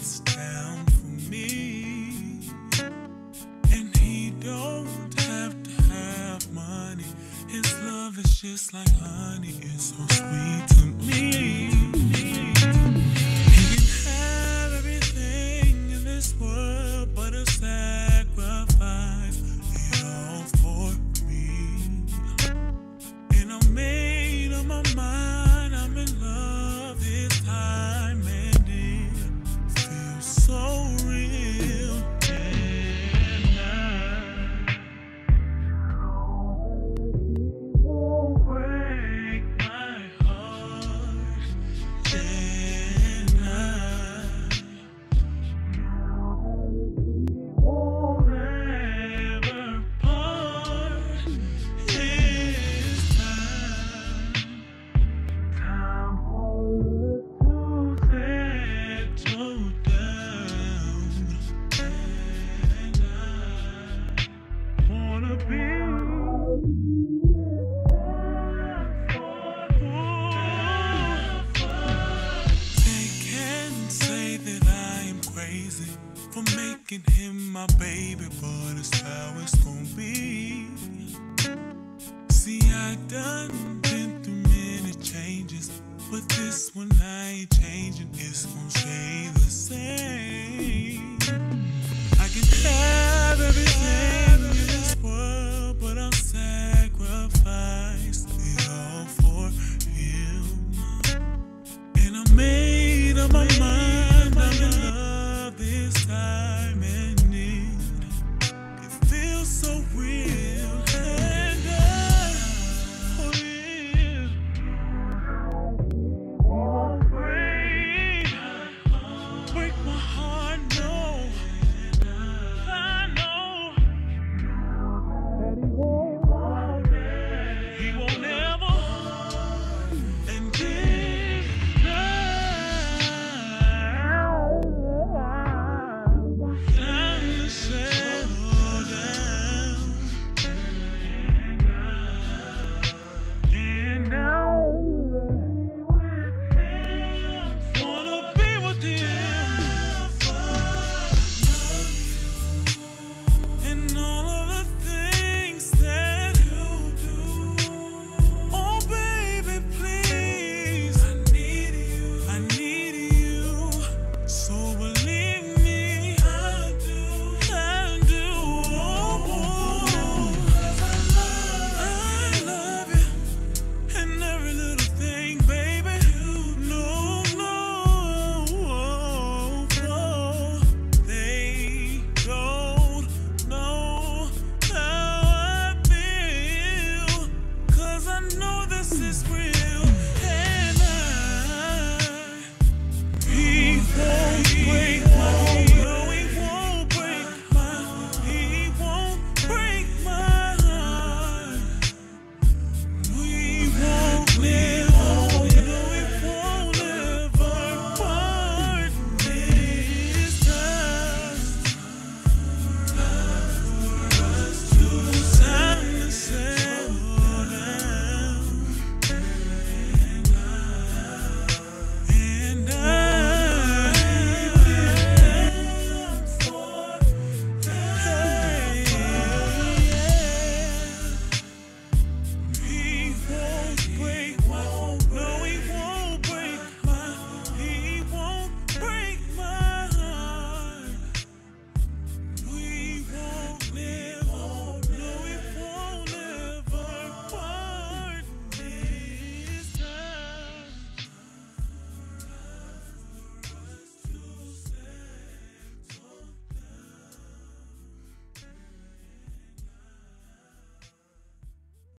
It's down for me, and he don't have to have money. His love is just like honey, it's so sweet to me. crazy for making him my baby, but it's how it's gonna be. See, I done been through many changes, but this one I ain't changing. It's gonna stay the same.